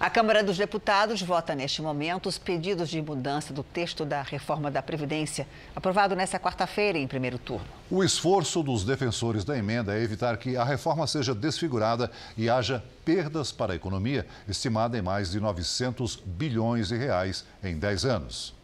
A Câmara dos Deputados vota neste momento os pedidos de mudança do texto da reforma da Previdência, aprovado nesta quarta-feira em primeiro turno. O esforço dos defensores da emenda é evitar que a reforma seja desfigurada e haja perdas para a economia, estimada em mais de 900 bilhões de reais em 10 anos.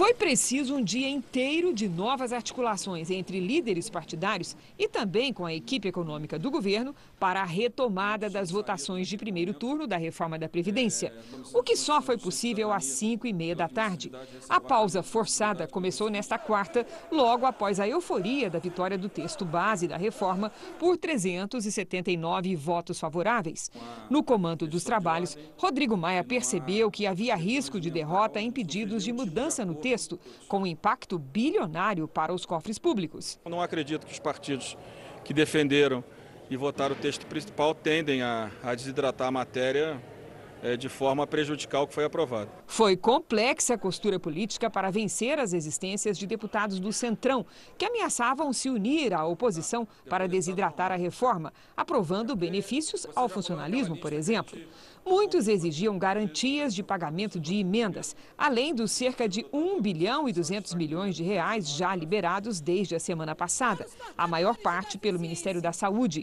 Foi preciso um dia inteiro de novas articulações entre líderes partidários e também com a equipe econômica do governo para a retomada das votações de primeiro turno da reforma da Previdência, o que só foi possível às 5 e meia da tarde. A pausa forçada começou nesta quarta, logo após a euforia da vitória do texto base da reforma por 379 votos favoráveis. No comando dos trabalhos, Rodrigo Maia percebeu que havia risco de derrota em pedidos de mudança no texto, com impacto bilionário para os cofres públicos. Eu não acredito que os partidos que defenderam e votaram o texto principal tendem a, a desidratar a matéria de forma a prejudicar o que foi aprovado. Foi complexa a costura política para vencer as existências de deputados do Centrão, que ameaçavam se unir à oposição para desidratar a reforma, aprovando benefícios ao funcionalismo, por exemplo. Muitos exigiam garantias de pagamento de emendas, além dos cerca de 1 bilhão e 200 milhões de reais já liberados desde a semana passada, a maior parte pelo Ministério da Saúde.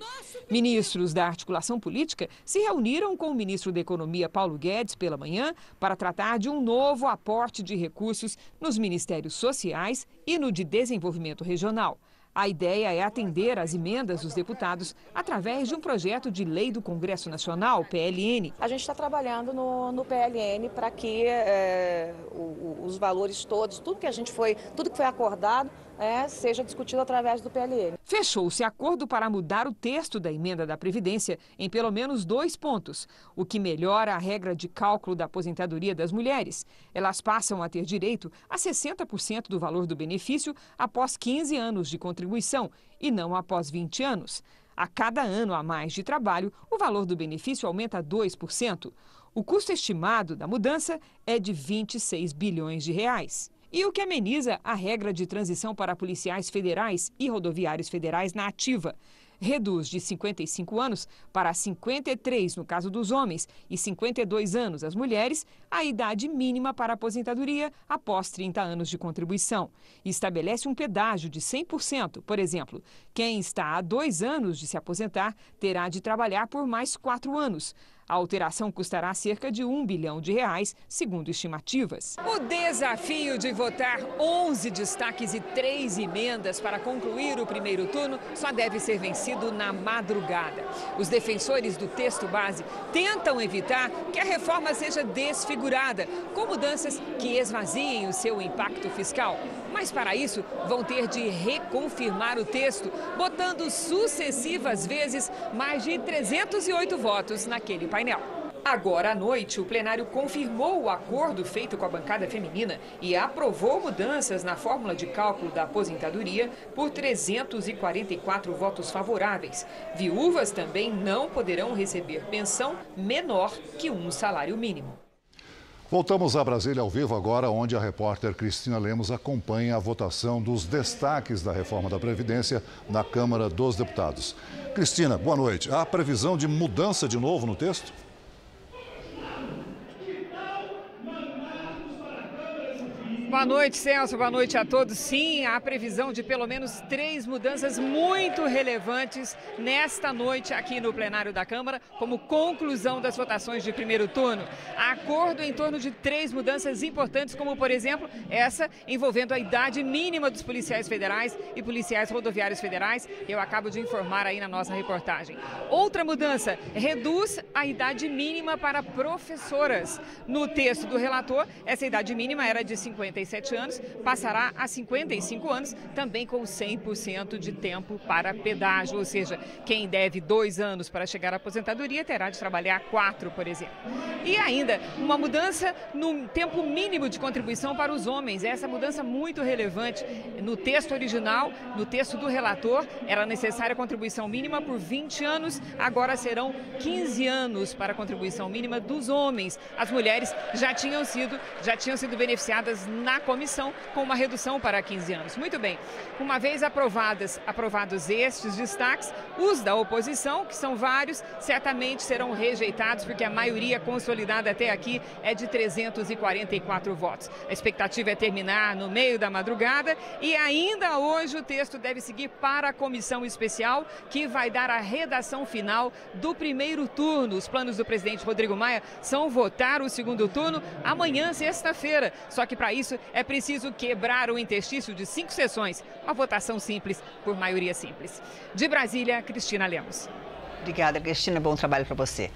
Ministros da articulação política se reuniram com o ministro da Economia, Paulo Guedes, pela manhã, para tratar de um novo aporte de recursos nos ministérios sociais e no de desenvolvimento regional. A ideia é atender às emendas dos deputados através de um projeto de lei do Congresso Nacional, PLN. A gente está trabalhando no, no PLN para que é, os valores todos, tudo que a gente foi, tudo que foi acordado, é, seja discutido através do PLN. Fechou-se acordo para mudar o texto da emenda da Previdência em pelo menos dois pontos, o que melhora a regra de cálculo da aposentadoria das mulheres. Elas passam a ter direito a 60% do valor do benefício após 15 anos de contribuição e não após 20 anos. A cada ano a mais de trabalho, o valor do benefício aumenta 2%. O custo estimado da mudança é de 26 bilhões de reais e o que ameniza a regra de transição para policiais federais e rodoviários federais na ativa. Reduz de 55 anos para 53 no caso dos homens e 52 anos as mulheres a idade mínima para aposentadoria após 30 anos de contribuição. Estabelece um pedágio de 100%. Por exemplo, quem está há dois anos de se aposentar terá de trabalhar por mais quatro anos. A alteração custará cerca de um bilhão de reais, segundo estimativas. O desafio de votar 11 destaques e três emendas para concluir o primeiro turno só deve ser vencido na madrugada. Os defensores do texto base tentam evitar que a reforma seja desfigurada, com mudanças que esvaziem o seu impacto fiscal. Mas para isso, vão ter de reconfirmar o texto, botando sucessivas vezes mais de 308 votos naquele país painel. Agora à noite, o plenário confirmou o acordo feito com a bancada feminina e aprovou mudanças na fórmula de cálculo da aposentadoria por 344 votos favoráveis. Viúvas também não poderão receber pensão menor que um salário mínimo. Voltamos a Brasília ao vivo agora, onde a repórter Cristina Lemos acompanha a votação dos destaques da reforma da Previdência na Câmara dos Deputados. Cristina, boa noite. Há previsão de mudança de novo no texto? Boa noite, Celso. Boa noite a todos. Sim, há previsão de pelo menos três mudanças muito relevantes nesta noite aqui no plenário da Câmara, como conclusão das votações de primeiro turno. Há acordo em torno de três mudanças importantes, como, por exemplo, essa envolvendo a idade mínima dos policiais federais e policiais rodoviários federais. Eu acabo de informar aí na nossa reportagem. Outra mudança reduz a idade mínima para professoras. No texto do relator, essa idade mínima era de 50 57 anos, passará a 55 anos, também com 100% de tempo para pedágio, ou seja, quem deve dois anos para chegar à aposentadoria terá de trabalhar quatro, por exemplo. E ainda, uma mudança no tempo mínimo de contribuição para os homens. Essa mudança muito relevante. No texto original, no texto do relator, era necessária a contribuição mínima por 20 anos, agora serão 15 anos para a contribuição mínima dos homens. As mulheres já tinham sido, já tinham sido beneficiadas na comissão com uma redução para 15 anos. Muito bem, uma vez aprovadas, aprovados estes destaques, os da oposição, que são vários, certamente serão rejeitados, porque a maioria consolidada até aqui é de 344 votos. A expectativa é terminar no meio da madrugada e ainda hoje o texto deve seguir para a comissão especial, que vai dar a redação final do primeiro turno. Os planos do presidente Rodrigo Maia são votar o segundo turno amanhã, sexta-feira. Só que para é preciso quebrar o interstício de cinco sessões. Uma votação simples por maioria simples. De Brasília, Cristina Lemos. Obrigada, Cristina. Bom trabalho para você.